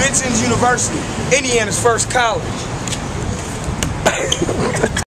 Vincennes University, Indiana's first college.